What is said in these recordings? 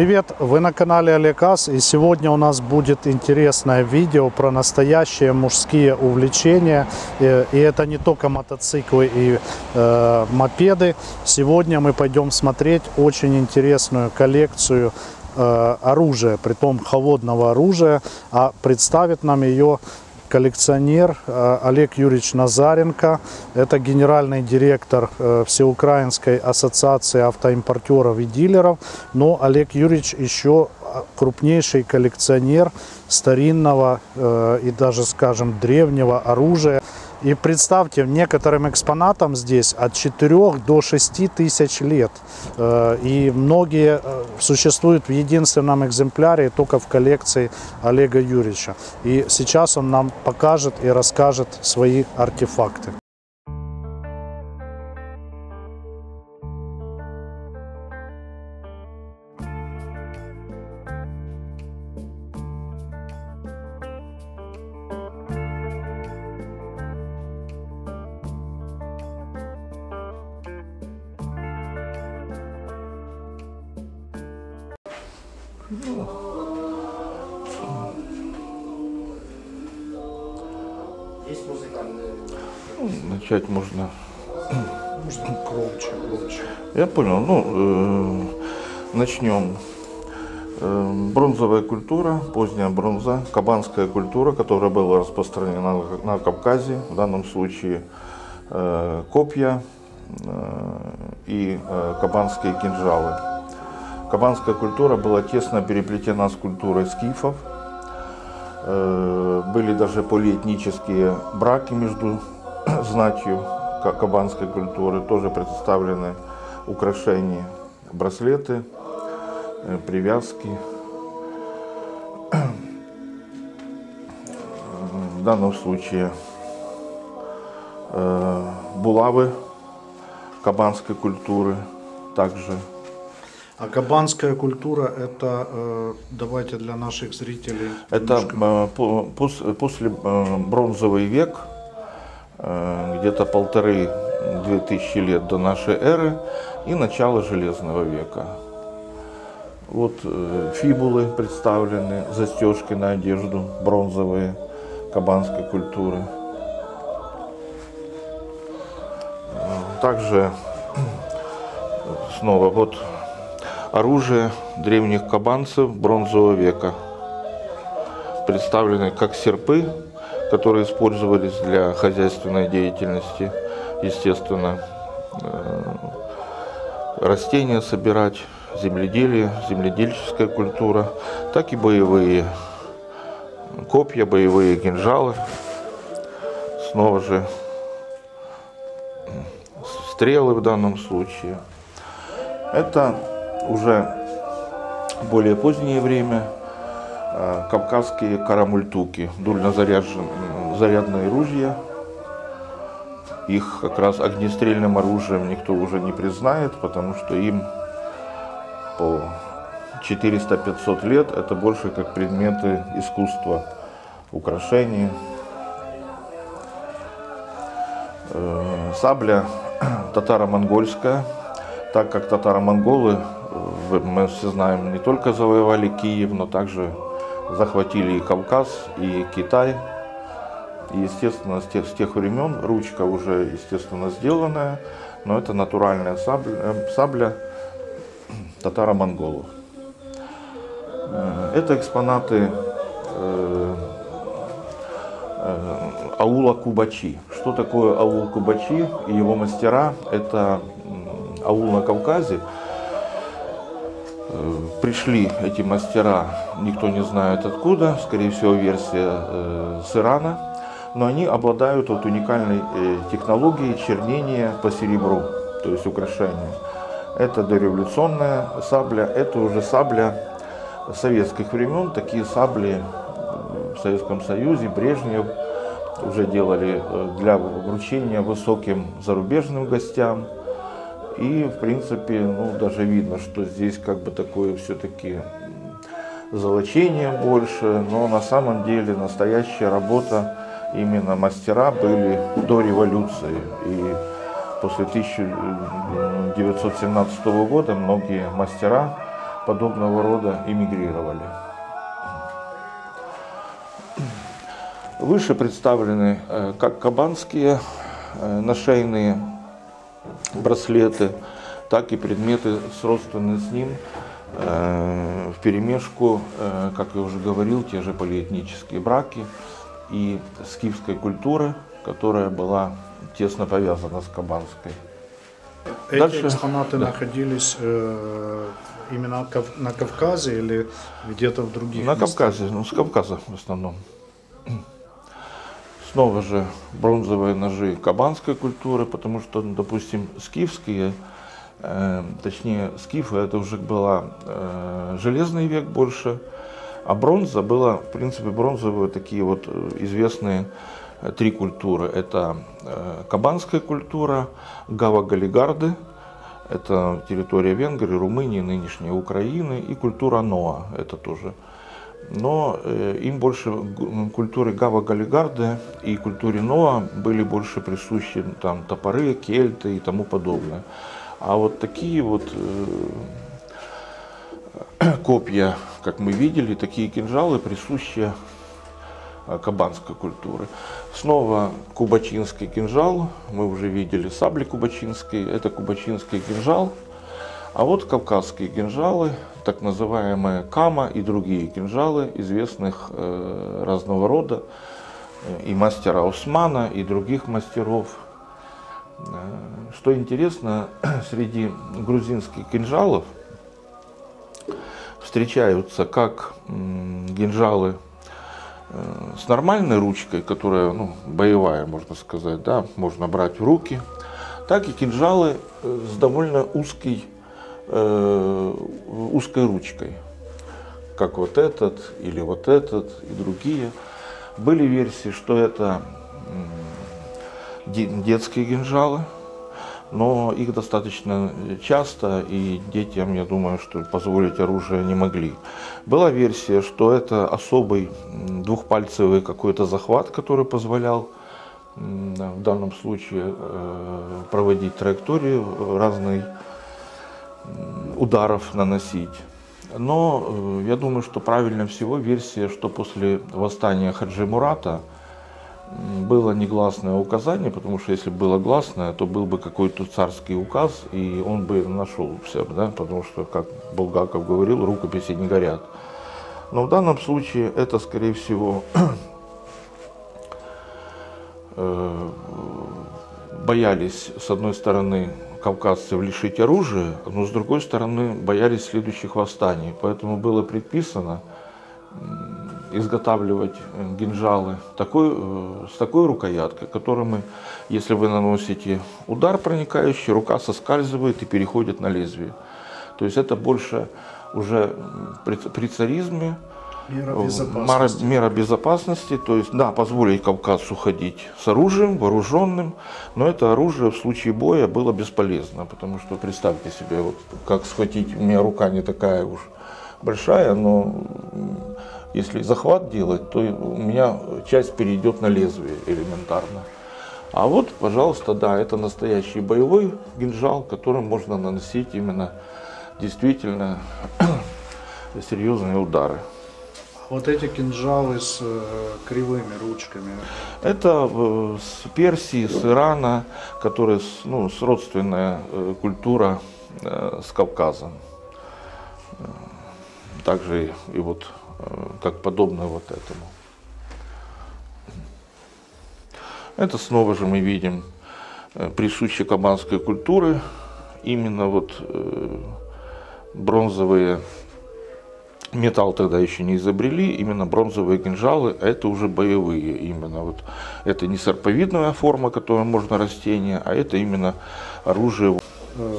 Привет, вы на канале Олег Ас, и сегодня у нас будет интересное видео про настоящие мужские увлечения. И, и это не только мотоциклы и э, мопеды. Сегодня мы пойдем смотреть очень интересную коллекцию э, оружия, притом холодного оружия, а представит нам ее коллекционер э, Олег Юрьевич Назаренко. Это генеральный директор э, Всеукраинской ассоциации автоимпортеров и дилеров. Но Олег Юрьевич еще э, крупнейший коллекционер старинного и даже, скажем, древнего оружия. И представьте, некоторым экспонатам здесь от 4 до 6 тысяч лет. Э, и многие э, существуют в единственном экземпляре только в коллекции Олега Юрьевича. И сейчас он нам покажет и расскажет свои артефакты. Начать можно. Можно громче, громче. Я понял. Ну, э, начнем. Э, бронзовая культура, поздняя бронза, кабанская культура, которая была распространена на, на Кавказе, в данном случае э, копья э, и э, кабанские кинжалы. Кабанская культура была тесно переплетена с культурой скифов. Э, Были даже полиэтнические браки между знатью ка- кабанской культуры. Тоже представлены украшения, браслеты, э, привязки. В данном случае э, булавы кабанской культуры также А кабанская культура это, э, давайте для наших зрителей. Это немножко- по- пос- после бронзовый век, где-то полторы-две тысячи лет до нашей эры и начало железного века. Вот э, фибулы представлены, застежки на одежду бронзовые кабанской культуры. Э, Также снова вот оружие древних кабанцев бронзового века представлены как серпы, которые использовались для хозяйственной деятельности, естественно, э, растения собирать, земледелие, земледельческая культура, так и боевые копья, боевые кинжалы, снова же стрелы в данном случае. Это уже более позднее время кавказские карамультуки, дульнозарядные ружья. Их как раз огнестрельным оружием никто уже не признает, потому что им по 400-500 лет это больше как предметы искусства, украшения. Э, Сабля татаро-монгольская, так как татаро-монголы, э, мы все знаем, не только завоевали Киев, но также захватили и Кавказ, и Китай. И, естественно, с тех, с тех времен ручка уже, естественно, сделанная, но это натуральная сабля, э, сабля татаро-монголов. Э, Это экспонаты э, аула Кубачи. Что такое аул Кубачи и его мастера? Это аул на Кавказе. Э, Пришли эти мастера, никто не знает откуда, скорее всего версия э, с Ирана, но они обладают вот уникальной э, технологией чернения по серебру, то есть украшения. Это дореволюционная сабля, это уже сабля советских времен, такие сабли в Советском Союзе, Брежнев уже делали для вручения высоким зарубежным гостям. И, в принципе, ну, даже видно, что здесь как бы такое все-таки золочение больше, но на самом деле настоящая работа именно мастера были до революции. И после 1917 года многие мастера подобного рода эмигрировали. Выше представлены э, как кабанские э, нашейные браслеты, так и предметы, сродственные с ним, э, в перемешку, как я уже говорил, те же полиэтнические браки и скифской культуры, которая была тесно повязана с кабанской. Эти Дальше- экспонаты да. находились э, именно на Кавказе или где-то в других На местах? Кавказе, ну с Кавказа в основном. Снова же бронзовые ножи кабанской культуры, потому что, ну, допустим, скифские, э, точнее скифы, это уже была э, железный век больше, а бронза была, в принципе, бронзовые такие вот э, известные э, три культуры. Это э, кабанская культура, гава-галигарды, это территория Венгрии, Румынии, нынешней Украины и культура Ноа, это тоже. Но э, им больше культуре Гава Галигарды и культуре Ноа были больше присущи там топоры, кельты и тому подобное. А вот такие вот э, копья, как мы видели, такие кинжалы присущи э, кабанской культуры. Снова кубачинский кинжал, мы уже видели сабли кубачинские, это кубачинский кинжал. А вот кавказские кинжалы, так называемые кама и другие кинжалы, известных э, разного рода, э, и мастера Усмана, и других мастеров. Э, Что интересно, среди грузинских кинжалов встречаются как кинжалы э, с нормальной ручкой, которая ну, боевая, можно сказать, да, можно брать в руки, так и кинжалы с довольно узкой, э, узкой ручкой, как вот этот или вот этот и другие. Были версии, что это детские кинжалы, но их достаточно часто, и детям, я думаю, что позволить оружие не могли. Была версия, что это особый двухпальцевый какой-то захват, который позволял в данном случае э, проводить траекторию разной м, ударов наносить. Но э, я думаю, что правильно всего версия, что после восстания Хаджи Мурата было негласное указание, потому что если было гласное, то был бы какой-то царский указ, и он бы нашелся, да, потому что, как Булгаков говорил, рукописи не горят. Но в данном случае это, скорее всего, э, боялись, с одной стороны, кавказцев лишить оружия, но с другой стороны, боялись следующих восстаний. Поэтому было предписано изготавливать э, кинжалы такой, э, с такой рукояткой, которыми, если вы наносите удар проникающий, рука соскальзывает и переходит на лезвие. То есть это больше уже при, при царизме Мера безопасности. мера безопасности, то есть, да, позволить Кавказу ходить с оружием, вооруженным, но это оружие в случае боя было бесполезно, потому что представьте себе, вот как схватить, у меня рука не такая уж большая, но если захват делать, то у меня часть перейдет на лезвие элементарно. А вот, пожалуйста, да, это настоящий боевой кинжал, которым можно наносить именно действительно серьезные удары. Вот эти кинжалы с э, кривыми ручками. Это э, с Персии, с Ирана, которая с- ну, сродственная э, культура с Кавказом. Э, Также и, и вот как подобно вот этому. Это снова же мы видим присущие кабанской культуры, именно вот бронзовые Металл тогда еще не изобрели, именно бронзовые кинжалы, а это уже боевые именно. Вот это не серповидная форма, которая можно растение, а это именно оружие. Э,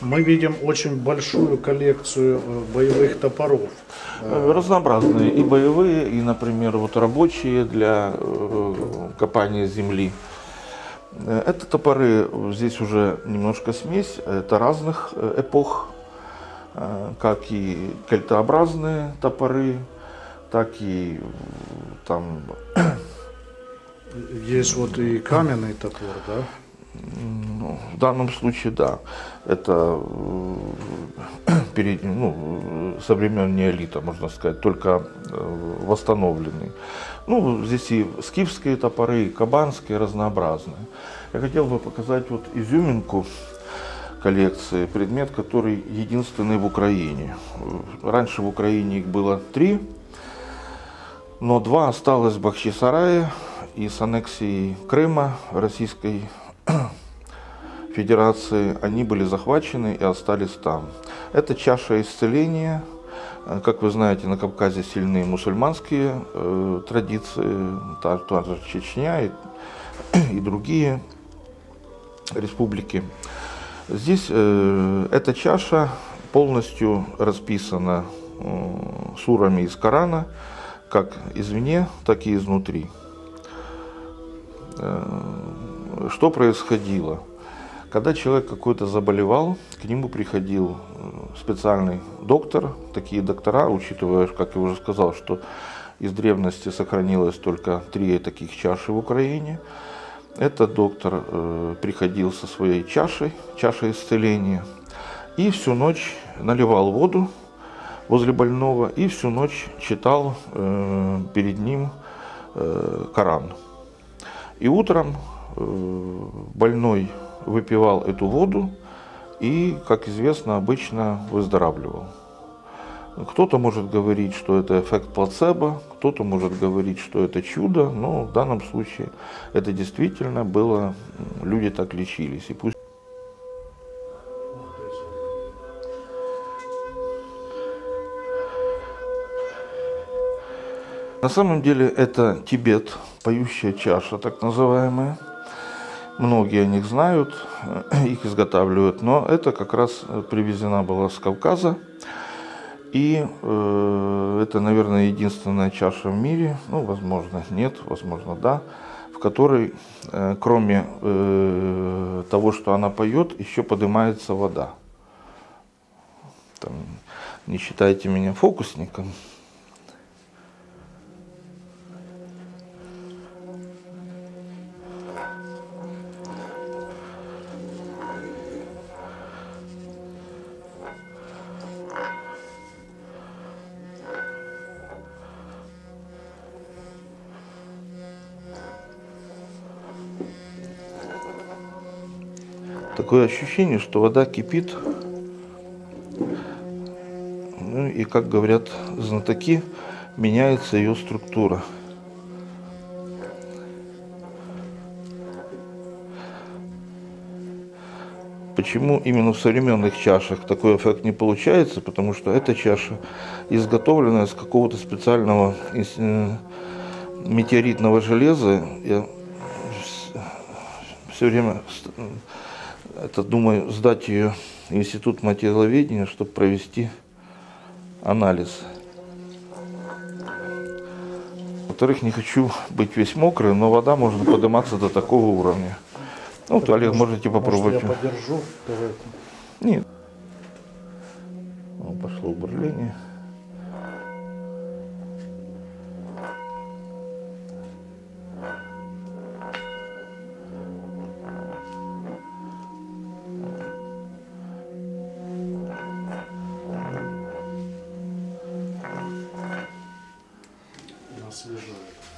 Мы видим очень большую коллекцию э, боевых топоров. Э, Разнообразные и боевые, и, например, вот рабочие для копания земли. Это топоры, здесь уже немножко смесь, это разных эпох, как и кольтообразные топоры, так и э, там Есть вот и каменный топор, да? Ну, в данном случае, да. Это э, перед, ну, со времен неолита, можно сказать, только э, восстановленный. Ну, здесь и скифские топоры, и кабанские, разнообразные. Я хотел бы показать вот изюминку коллекции, предмет, который единственный в Украине. Раньше в Украине их было три, но два осталось в Бахчисарае и с аннексией Крыма Российской Федерации они были захвачены и остались там. Это чаша исцеления. Как вы знаете, на Кавказе сильные мусульманские э, традиции, та, та же Чечня и, и другие республики. Здесь э, эта чаша полностью расписана э, сурами из Корана, как извне, так и изнутри. Э, что происходило? Когда человек какой-то заболевал, к нему приходил э, специальный доктор. Такие доктора, учитывая, как я уже сказал, что из древности сохранилось только три таких чаши в Украине – этот доктор э, приходил со своей чашей, чашей исцеления, и всю ночь наливал воду возле больного и всю ночь читал э, перед ним э, Коран. И утром э, больной выпивал эту воду и, как известно, обычно выздоравливал. Кто-то может говорить, что это эффект плацебо, кто-то может говорить, что это чудо, но в данном случае это действительно было, люди так лечились. И пусть На самом деле это Тибет, поющая чаша, так называемая. Многие о них знают, их изготавливают, но это как раз привезена была с Кавказа. И э, это, наверное, единственная чаша в мире, ну, возможно, нет, возможно, да, в которой, э, кроме э, того, что она поет, еще поднимается вода. Там, не считайте меня фокусником. Такое ощущение, что вода кипит. Ну и, как говорят знатоки, меняется ее структура. Почему именно в современных чашах такой эффект не получается? Потому что эта чаша изготовлена из какого-то специального э, метеоритного железа. Я все время это, думаю, сдать ее в Институт материаловедения, чтобы провести анализ. Во-вторых, не хочу быть весь мокрый, но вода может подниматься до такого уровня. Ну, вот, Олег, можете попробовать. Может, я подержу? Давайте. Нет. Пошло бурление.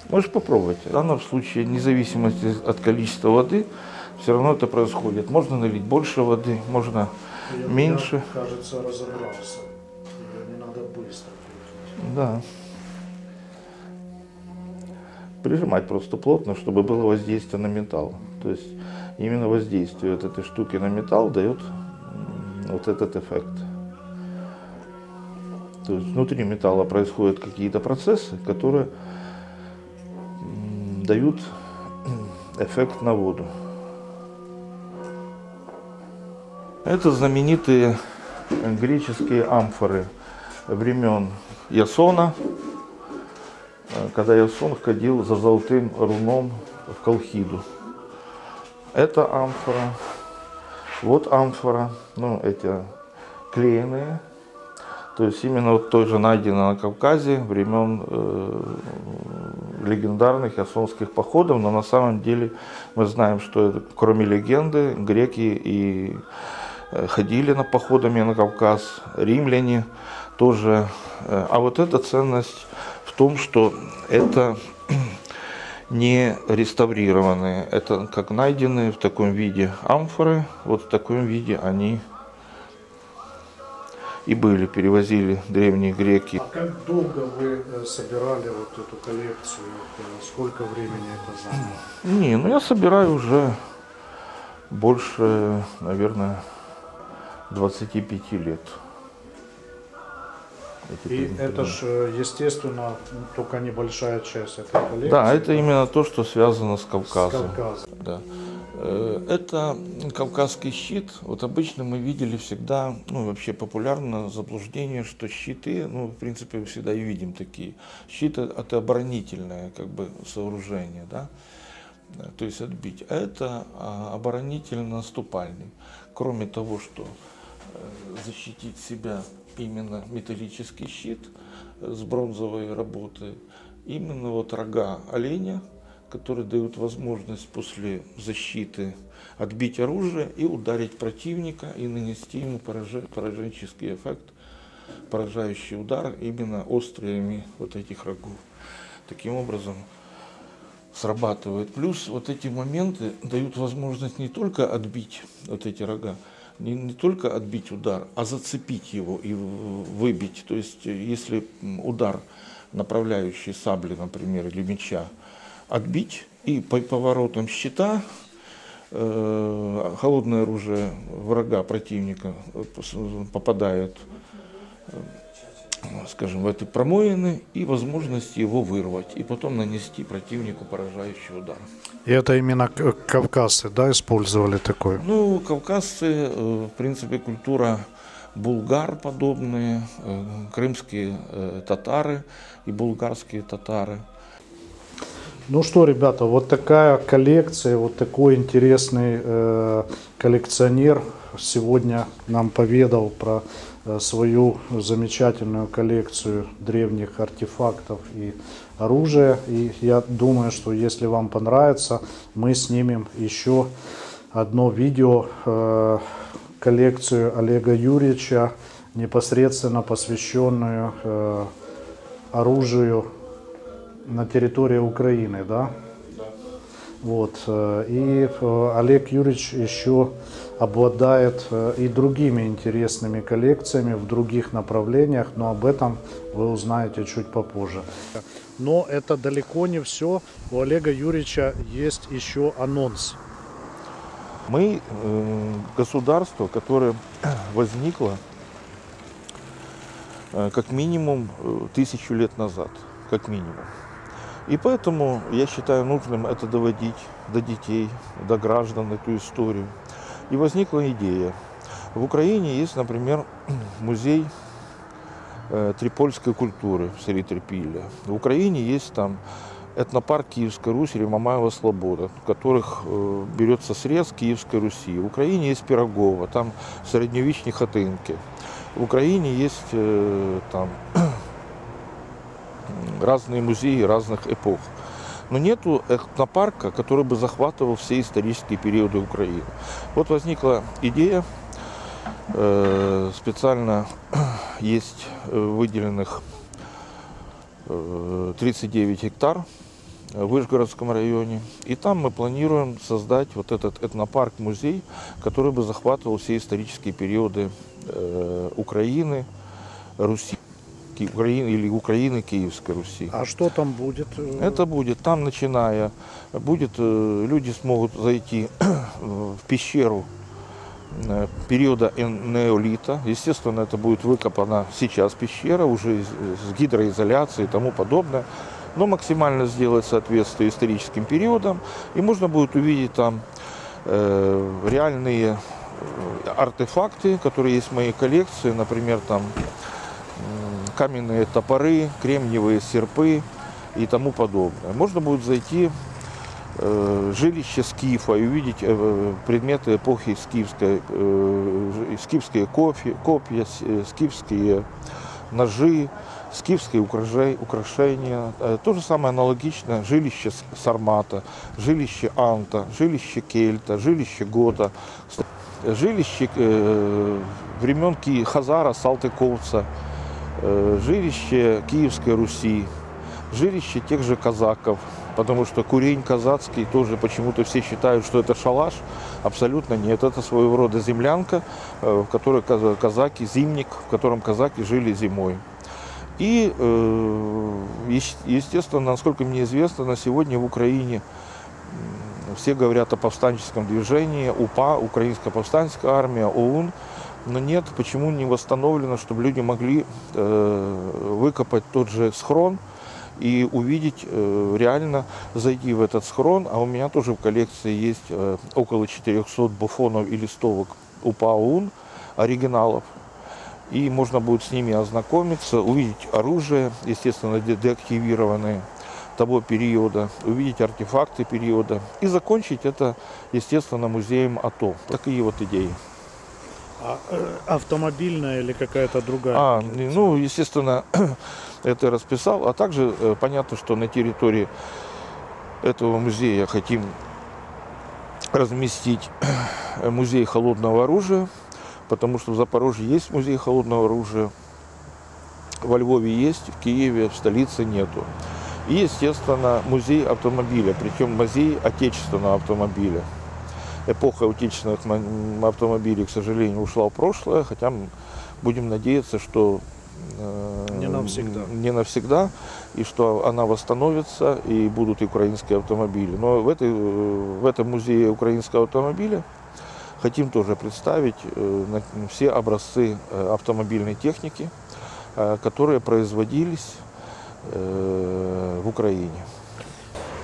Можешь попробовать. В данном случае, вне зависимости от количества воды, все равно это происходит. Можно налить больше воды, можно я, меньше. Я, кажется, разобрался. Ее не надо быстро крутить. Да. Прижимать просто плотно, чтобы было воздействие на металл. То есть именно воздействие вот этой штуки на металл дает вот этот эффект. То есть внутри металла происходят какие-то процессы, которые дают эффект на воду. Это знаменитые греческие амфоры времен Ясона, когда Ясон ходил за золотым руном в Колхиду. Это амфора, вот амфора, ну эти клееные, то есть именно вот той же найденной на Кавказе времен э, легендарных ясонских походов, но на самом деле мы знаем, что это, кроме легенды, греки и э, ходили на походами на Кавказ, римляне тоже. Э, А вот эта ценность в том, что это не реставрированные, это как найденные в таком виде амфоры, вот в таком виде они и были, перевозили древние греки. А как долго вы э, собирали вот эту коллекцию? Сколько времени это заняло? Не, ну я собираю уже больше, наверное, 25 лет. Эти И предметы. это ж, э, естественно, только небольшая часть этой коллекции. Да, это именно то, что связано с с Кавказом. Кавказом. Да. Э, Это кавказский щит. Вот обычно мы видели всегда, ну вообще популярно заблуждение, что щиты, ну в принципе всегда и видим такие. Щит это оборонительное как бы сооружение, да, Э, то есть отбить. А это а, оборонительно-наступальный. Кроме того, что э, защитить себя именно металлический щит с бронзовой работы, именно вот рога оленя, которые дают возможность после защиты отбить оружие и ударить противника и нанести ему пораженческий эффект, поражающий удар именно остриями вот этих рогов. Таким образом срабатывает. Плюс вот эти моменты дают возможность не только отбить вот эти рога, не, не только отбить удар, а зацепить его и выбить. То есть, если удар, направляющий сабли, например, или меча, отбить и по поворотам щита э, холодное оружие врага, противника э, попадает скажем, в эти промоины и возможность его вырвать, и потом нанести противнику поражающий удар. И это именно кавказцы, да, использовали такой? Ну, кавказцы, э, в принципе, культура булгар подобные, э, крымские э, татары и булгарские татары. Ну что, ребята, вот такая коллекция, вот такой интересный э, коллекционер сегодня нам поведал про э, свою замечательную коллекцию древних артефактов и оружия. И я думаю, что если вам понравится, мы снимем еще одно видео, э, коллекцию Олега Юрьевича, непосредственно посвященную э, оружию на территории Украины, да? Вот. э, И э, Олег Юрьевич еще обладает э, и другими интересными коллекциями в других направлениях, но об этом вы узнаете чуть попозже. Но это далеко не все. У Олега Юрьевича есть еще анонс. Мы государство, которое возникло как минимум тысячу лет назад, как минимум. И поэтому я считаю нужным это доводить до детей, до граждан эту историю. И возникла идея. В Украине есть, например, музей э, трипольской культуры в селе Трипилля. В Украине есть там этнопарк Киевской Руси или Мамаева Слобода, в которых э, берется срез Киевской Руси. В Украине есть Пирогово, там средневечные хатынки. В Украине есть э, там разные музеи разных эпох. Но нету этнопарка, который бы захватывал все исторические периоды Украины. Вот возникла идея, э, специально есть э, выделенных э, 39 гектар в Вышгородском районе. И там мы планируем создать вот этот этнопарк-музей, который бы захватывал все исторические периоды э, Украины, Руси. Украины или Украины Киевской Руси. А что там будет? э, Это будет там, начиная, будет, э, люди смогут зайти в пещеру э, периода неолита. Естественно, это будет выкопана сейчас пещера, уже с гидроизоляцией и тому подобное. Но максимально сделать соответствие историческим периодам. И можно будет увидеть там э, реальные э, артефакты, которые есть в моей коллекции. Например, там каменные топоры, кремниевые серпы и тому подобное. Можно будет зайти э, жилище скифа и увидеть э, предметы эпохи скифской, э, скифские кофе, копья, скифские ножи, скифские украшения. То же самое аналогично жилище Сармата, жилище Анта, жилище Кельта, жилище Гота, жилище времен Хазара, Салтыковца, жилище Киевской Руси, жилище тех же казаков, потому что курень казацкий тоже почему-то все считают, что это шалаш. Абсолютно нет, это своего рода землянка, э, в которой каза- казаки, зимник, в котором казаки жили зимой. И, э, ес- естественно, насколько мне известно, на сегодня в Украине все говорят о повстанческом движении, УПА, Украинская повстанческая армия, ОУН. Но нет, почему не восстановлено, чтобы люди могли э, выкопать тот же схрон и увидеть, э, реально зайти в этот схрон. А у меня тоже в коллекции есть э, около 400 буфонов и листовок УПА ОУН, оригиналов. И можно будет с ними ознакомиться, увидеть оружие, естественно, де- деактивированное того периода, увидеть артефакты периода и закончить это, естественно, музеем АТО. Такие вот идеи. А, э, автомобильная или какая-то другая? А, ну, естественно, это расписал. А также э, понятно, что на территории этого музея хотим разместить музей холодного оружия, потому что в Запорожье есть музей холодного оружия, во Львове есть, в Киеве, в столице нету. И, естественно, музей автомобиля, причем музей отечественного автомобиля. Эпоха отечественных автомобилей, к сожалению, ушла в прошлое, хотя будем надеяться, что э, Не навсегда. не навсегда, и что она восстановится, и будут украинские автомобили. Но в, этой, э, в этом музее украинского автомобиля хотим тоже представить э, все образцы автомобильной техники, которые производились в Украине.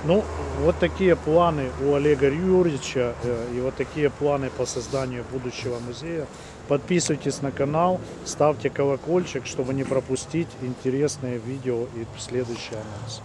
Ну, вот такие планы у Олега Юрьевича э, и вот такие планы по созданию будущего музея. Подписывайтесь на канал, ставьте колокольчик, чтобы не пропустить интересные видео и следующие анонсы.